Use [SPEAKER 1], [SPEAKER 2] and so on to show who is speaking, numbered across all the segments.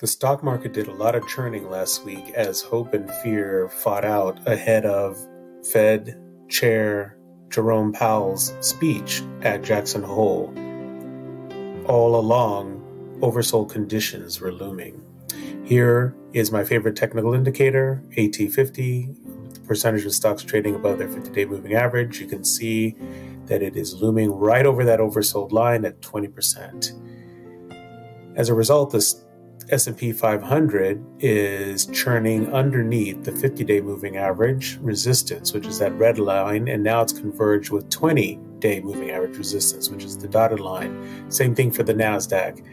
[SPEAKER 1] The stock market did a lot of churning last week as hope and fear fought out ahead of Fed Chair Jerome Powell's speech at Jackson Hole. All along, oversold conditions were looming. Here is my favorite technical indicator, AT50, the percentage of stocks trading above their 50 day moving average. You can see that it is looming right over that oversold line at 20%. As a result, this S&P 500 is churning underneath the 50-day moving average resistance, which is that red line, and now it's converged with 20-day moving average resistance, which is the dotted line. Same thing for the Nasdaq.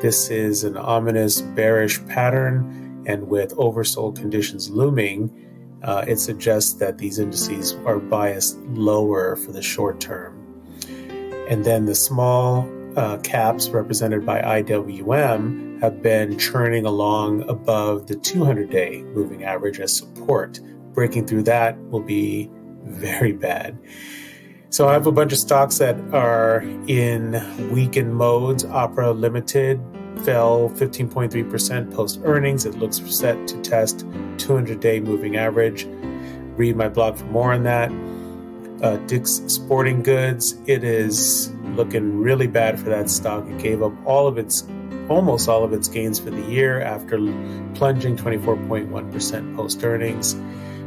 [SPEAKER 1] This is an ominous bearish pattern, and with oversold conditions looming, uh, it suggests that these indices are biased lower for the short term. And then the small uh, caps represented by IWM have been churning along above the 200 day moving average as support. Breaking through that will be very bad. So I have a bunch of stocks that are in weakened modes. Opera Limited fell 15.3% post earnings. It looks set to test 200 day moving average. Read my blog for more on that. Uh, Dick's Sporting Goods, it is looking really bad for that stock. It gave up all of its almost all of its gains for the year after plunging 24.1% post earnings.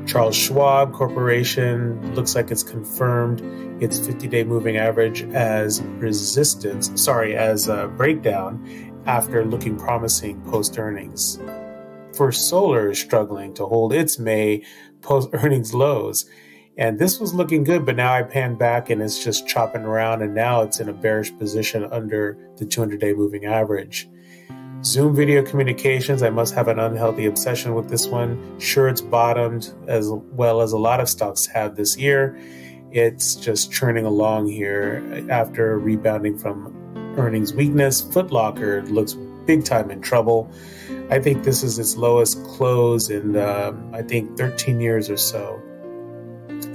[SPEAKER 1] Charles Schwab Corporation looks like it's confirmed its 50 day moving average as resistance, sorry, as a breakdown after looking promising post earnings. First Solar is struggling to hold its May post earnings lows. And this was looking good, but now I pan back and it's just chopping around, and now it's in a bearish position under the 200 day moving average. Zoom video communications, I must have an unhealthy obsession with this one. Sure, it's bottomed as well as a lot of stocks have this year. It's just churning along here after rebounding from earnings weakness. Foot Locker looks big time in trouble. I think this is its lowest close in, um, I think, 13 years or so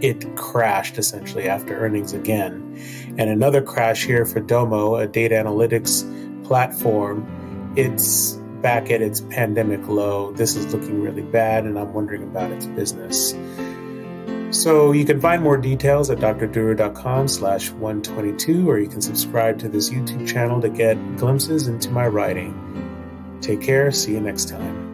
[SPEAKER 1] it crashed essentially after earnings again. And another crash here for Domo, a data analytics platform. It's back at its pandemic low. This is looking really bad, and I'm wondering about its business. So you can find more details at drduru.com slash 122, or you can subscribe to this YouTube channel to get glimpses into my writing. Take care. See you next time.